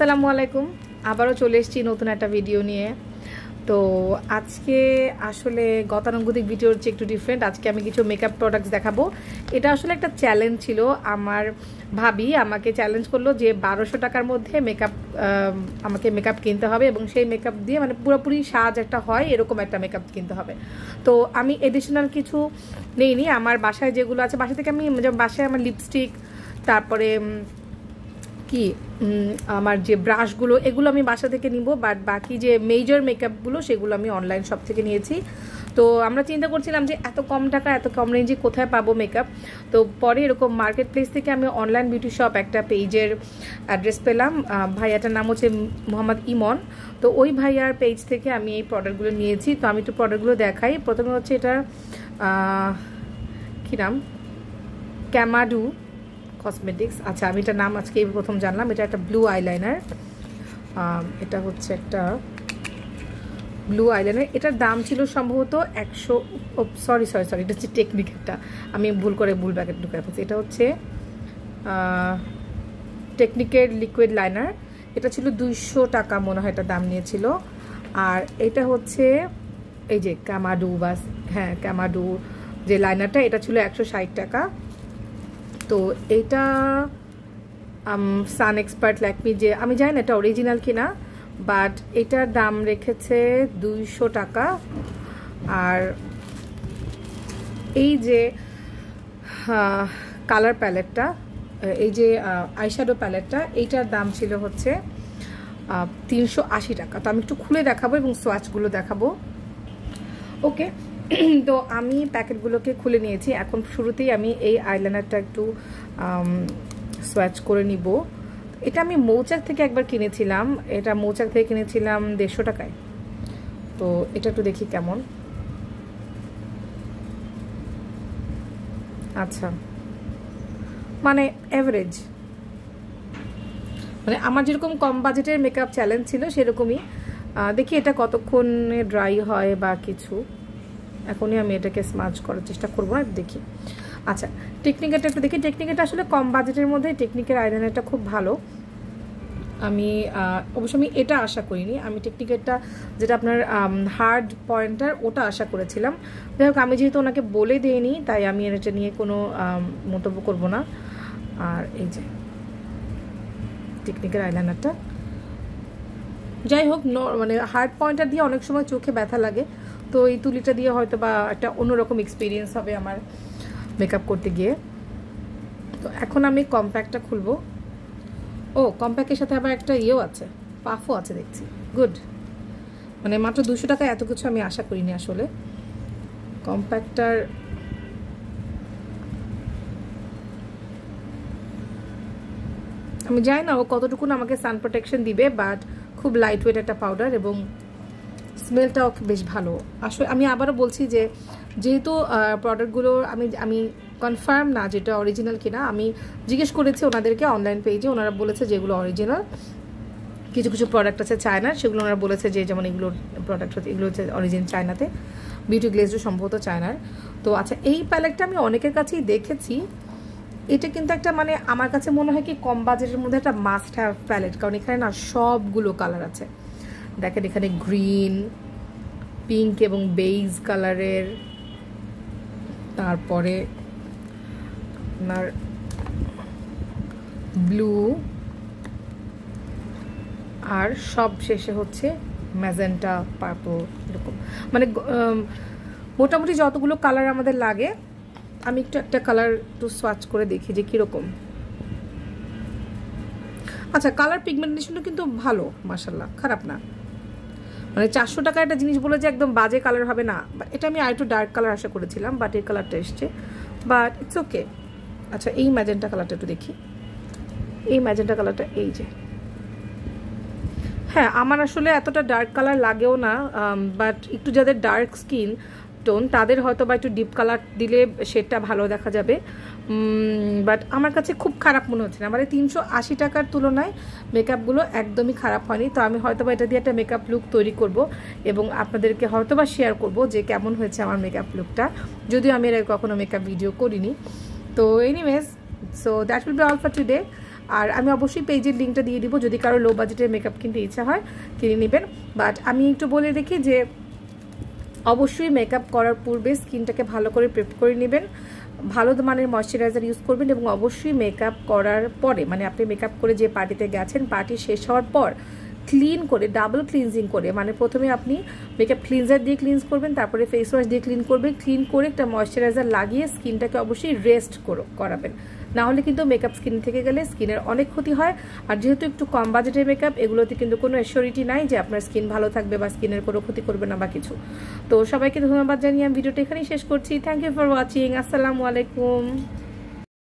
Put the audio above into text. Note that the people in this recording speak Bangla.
আসসালামু আলাইকুম। আবারও চলে এসেছি নতুন একটা ভিডিও নিয়ে। তো আজকে আসলে গতানুগতিক ভিডিওর চেয়ে একটু ডিফারেন্ট আজকে আমি কিছু মেকআপ প্রোডাক্টস দেখাবো। এটা আসলে একটা চ্যালেঞ্জ ছিল। আমার ভাবি আমাকে চ্যালেঞ্জ করল যে বারোশো টাকার মধ্যে মেকআপ আমাকে মেকআপ কিনতে হবে এবং সেই মেকআপ দিয়ে মানে পুরোপুরি সাজ একটা হয়, এরকম একটা মেকআপ কিনতে হবে। তো আমি এডিশনাল কিছু নেইনি। আমার বাসায় যেগুলো আছে, বাসা থেকে আমি বাসায় আমার লিপস্টিক তারপরে কি আমার যে ব্রাশগুলো, এগুলো আমি বাসা থেকে নিব বাট বাকি যে মেজর মেকআপগুলো সেগুলো আমি অনলাইন শপ থেকে নিয়েছি। তো আমরা চিন্তা করছিলাম যে এত কম টাকা, এত কম রেঞ্জে কোথায় পাবো মেকআপ তো পরে এরকম মার্কেট প্লেস থেকে আমি অনলাইন বিউটি শপ একটা পেজের অ্যাড্রেস পেলাম। ভাইয়াটার নাম হচ্ছে মোহাম্মদ ইমন। তো ওই ভাইয়ার পেজ থেকে আমি এই প্রোডাক্টগুলো নিয়েছি। তো আমি একটু প্রোডাক্টগুলো দেখাই। প্রথমে হচ্ছে এটা কী নাম? ক্যামাডু কসমেটিক্স আচ্ছা আমি এটা নাম আজকে প্রথম জানলাম। এটা একটা ব্লু আইলাইনার এটা হচ্ছে একটা ব্লু আইলাইনার এটার দাম ছিল সম্ভবত একশো সরি সরি সরি এটা হচ্ছে টেকনিক একটা। আমি ভুল করে ভুল ব্যাকেট ঢুকে ফেলছি। এটা হচ্ছে টেকনিকের লিকুইড লাইনার এটা ছিল দুইশো টাকা মনে হয় এটা দাম নিয়েছিল। আর এটা হচ্ছে, এই যে ক্যামাডু বা হ্যাঁ ক্যামাডু যে লাইনারটা এটা ছিল একশো ষাট টাকা। তো এটা সান এক্সপার্ট ল্যাকমি যে, আমি জানি না এটা অরিজিনাল কিনা বাট এটার দাম রেখেছে দুইশো টাকা। আর এই যে কালার প্যালেটটা এই যে আইশ্যাডো প্যালেটটা এইটার দাম ছিল হচ্ছে তিনশো আশি টাকা। তো আমি একটু খুলে দেখাবো এবং সোয়াচগুলো দেখাবো। ওকে তো আমি প্যাকেটগুলোকে খুলে নিয়েছি। এখন শুরুতেই আমি এই আইলাইনারটা একটু সোয়াচ করে নিব। এটা আমি মৌচাক থেকে একবার কিনেছিলাম। এটা মৌচাক থেকে কিনেছিলাম দেড়শো টাকায়। তো এটা একটু দেখি কেমন। আচ্ছা। মানে অ্যাভারেজ মানে আমার যেরকম কম বাজেটের মেকআপ চ্যালেঞ্জ ছিল সেরকমই। দেখি এটা কতক্ষণে ড্রাই হয় বা কিছু। এখনই আমি এটাকে স্মাচ করার চেষ্টা করব না দেখি। আচ্ছা টেকনিকেরটা একটু দেখি। টেকনিকেরটা আসলে কম বাজেটের মধ্যে টেকনিকের আইলাইনারটা খুব ভালো। আমি অবশ্য আমি এটা আশা করিনি। আমি টেকনিকেরটা যেটা আপনার হার্ড পয়েন্টার ওটা আশা করেছিলাম। যাই হোক, আমি যেহেতু ওনাকে বলে দিইনি, তাই আমি এটা নিয়ে কোনো মন্তব্য করব না। আর এই যে টেকনিকের আইলাইনারটা যাই হোক মানে হার্ড পয়েন্টার দিয়ে অনেক সময় চোখে ব্যথা লাগে। তো এই তুলিটা দিয়ে হয়তো বা একটা অন্যরকম এক্সপিরিয়েন্স হবে আমার মেকআপ করতে গিয়ে। তো এখন আমি কম্প্যাক্টটা খুলবো। ও কম্প্যাক্টের সাথে আবার একটা ইয়েও আছে পাফও আছে দেখছি। গুড মানে মাত্র দুশো টাকা এত কিছু আমি আশা করিনি আসলে। কম্প্যাক্টার আমি জানি না ও কতটুকু আমাকে সান প্রোটেকশন দিবে বাট খুব লাইট ওয়েট একটা পাউডার এবং স্মেলটাও বেশ ভালো। আসলে আমি আবারও বলছি যে, যেহেতু প্রোডাক্টগুলো আমি আমি কনফার্ম না যেটা অরিজিনাল কিনা, আমি জিজ্ঞেস করেছি ওনাদেরকে অনলাইন পেজে ওনারা বলেছে যেগুলো অরিজিনাল কিছু কিছু প্রোডাক্ট আছে চায়নার সেগুলো ওনারা বলেছে যে, যেমন এগুলোর প্রোডাক্ট হচ্ছে, এগুলো হচ্ছে অরিজিনাল চায়নাতে বিউটি গ্লেজও সম্ভবত চায়নার তো আচ্ছা এই প্যালেটটা আমি অনেকের কাছেই দেখেছি। এটা কিন্তু একটা মানে আমার কাছে মনে হয় কি কম বাজেটের মধ্যে একটা মাস্ট হ্যাভ প্যালেট কারণ এখানে না সবগুলো কালার আছে। দেখেন এখানে গ্রিন পিঙ্ক এবং বেইজ কালারের তারপরে আপনার ব্লু আর সব শেষে হচ্ছে ম্যাজেন্টা পার্পল এরকম। মানে মোটামুটি যতগুলো কালার আমাদের লাগে, আমি একটু একটা কালার একটু সোয়াচ করে দেখি যে কীরকম। আচ্ছা কালার পিগমেন্টেশনও কিন্তু ভালো মাসাল্লাহ খারাপ না। মানে চারশো টাকা একটা জিনিস বলে যে একদম বাজে কালার হবে না। এটা আমি আর একটু ডার্ক কালার আশা করেছিলাম বাট এর কালারটা এসছে। বাট ইটস ওকে আচ্ছা এই ম্যাজেন্টা কালারটা একটু দেখি। এই ম্যাজেন্টা কালারটা এই যে। হ্যাঁ আমার আসলে এতটা ডার্ক কালার লাগেও না বাট একটু যাদের ডার্ক স্কিন টোন, তাদের হয়তো বা একটু ডিপ কালার দিলে শেডটা ভালো দেখা যাবে। বাট আমার কাছে খুব খারাপ মনে হচ্ছে না। মানে তিনশো আশি টাকার তুলনায় মেকআপগুলো একদমই খারাপ হয়নি। তো আমি হয়তো বা এটা দিয়ে একটা মেকআপ লুক তৈরি করব এবং আপনাদেরকে হয়তো বা শেয়ার করব যে কেমন হয়েছে আমার মেকআপ লুকটা যদিও আমি এর কখনো মেকআপ ভিডিও করিনি। তো anyways so that will be all for today আর আমি অবশ্যই পেজের লিঙ্কটা দিয়ে দিব। যদি কারও লো বাজেটের মেকআপ কিনতে ইচ্ছা হয়, কিনে নেবেন। বাট আমি একটু বলে দেখি যে অবশ্যই মেকআপ করার পূর্বে স্কিনটাকে ভালো করে প্রেপ করে নেবেন। ভালো মানের ময়শ্চারাইজার ইউজ করবেন এবং অবশ্যই মেকআপ করার পরে মানে আপনি মেকআপ করে যে পার্টিতে গেছেন পার্টি শেষ হওয়ার পর ক্লিন করে ডাবল ক্লিনজিং করে মানে প্রথমে আপনি মেকআপ ক্লিনজার দিয়ে ক্লিনজ করবেন, তারপরে ফেস ওয়াশ দিয়ে ক্লিন করবেন ক্লিন করে একটা ময়শ্চারাইজার লাগিয়ে স্কিনটাকে অবশ্যই রেস্ট করাবেন। না হলে কিন্তু মেকআপ স্কিন থেকে গেলে স্কিনের অনেক ক্ষতি হয়। আর যেহেতু একটু কম বাজেটের মেকআপ এগুলোতে কিন্তু কোনো এসিওরিটি নাই যে আপনার স্কিন ভালো থাকবে বা স্কিনের কোনো ক্ষতি করবে না বা কিছু। তো সবাইকে ধন্যবাদ জানিয়ে আমি ভিডিওটা এখানেই শেষ করছি। থ্যাংক ইউ ফর ওয়াচিং আসসালামু আলাইকুম।